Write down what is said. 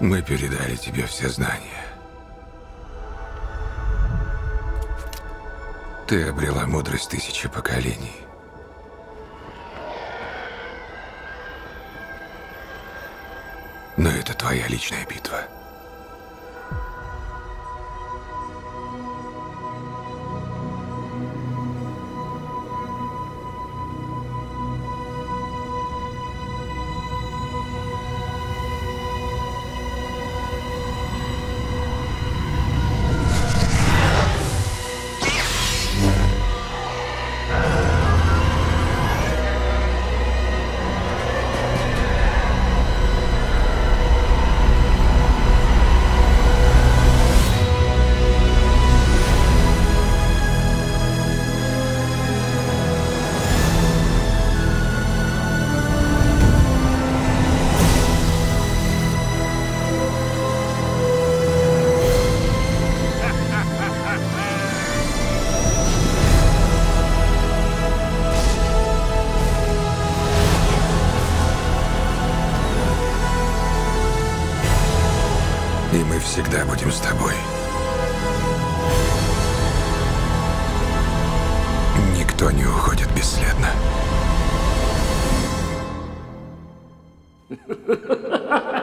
Мы передали тебе все знания. Ты обрела мудрость тысячи поколений. Но это твоя личная битва. всегда будем с тобой. Никто не уходит бесследно. Ha ha ha ha!